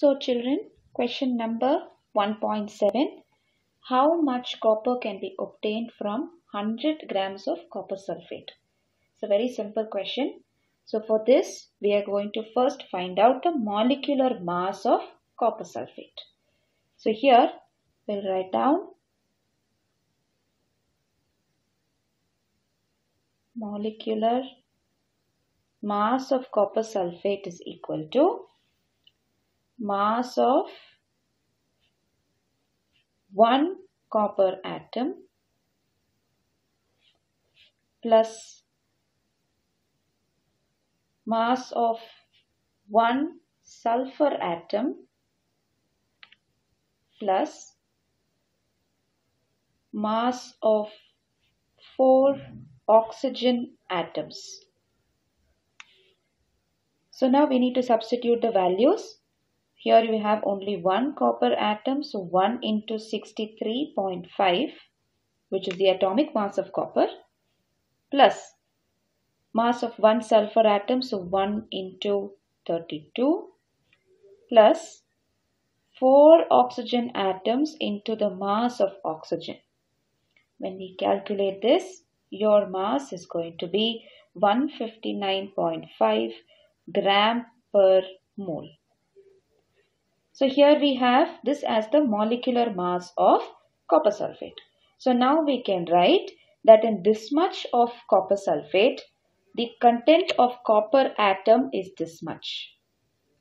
So children, question number 1.7. How much copper can be obtained from 100 grams of copper sulfate? It's a very simple question. So for this, we are going to first find out the molecular mass of copper sulfate. So here, we'll write down molecular mass of copper sulfate is equal to mass of one copper atom plus mass of one sulfur atom plus mass of four oxygen atoms. So now we need to substitute the values. Here we have only one copper atom, so 1 into 63.5, which is the atomic mass of copper, plus mass of one sulfur atom, so 1 into 32, plus 4 oxygen atoms into the mass of oxygen. When we calculate this, your mass is going to be 159.5 gram per mole. So here we have this as the molecular mass of copper sulfate. So now we can write that in this much of copper sulfate, the content of copper atom is this much.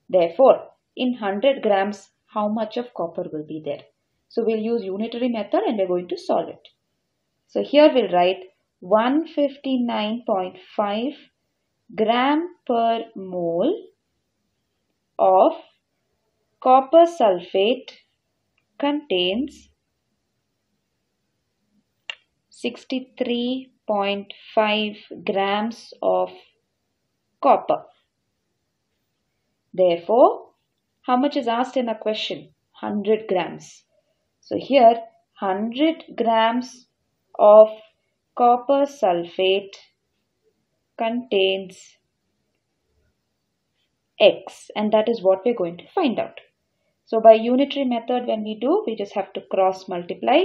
Therefore, in 100 grams, how much of copper will be there? So we'll use unitary method and we're going to solve it. So here we'll write 159.5 gram per mole of copper sulfate contains 63.5 grams of copper. Therefore, how much is asked in the question? 100 grams. So here 100 grams of copper sulfate contains x and that is what we're going to find out. So by unitary method when we do we just have to cross multiply.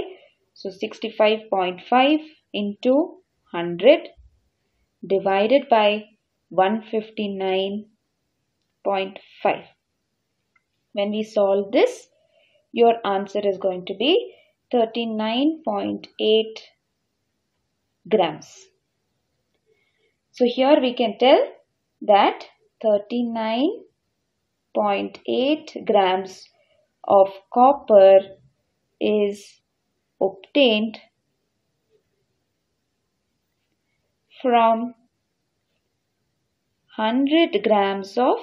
So 65.5 into 100 divided by 159.5. When we solve this your answer is going to be 39.8 grams. So here we can tell that 39.8 grams of copper is obtained from 100 grams of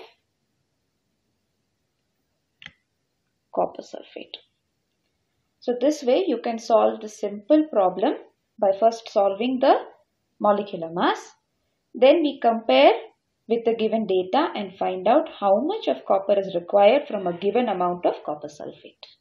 copper sulfate. So this way you can solve the simple problem by first solving the molecular mass then we compare with the given data and find out how much of copper is required from a given amount of copper sulfate.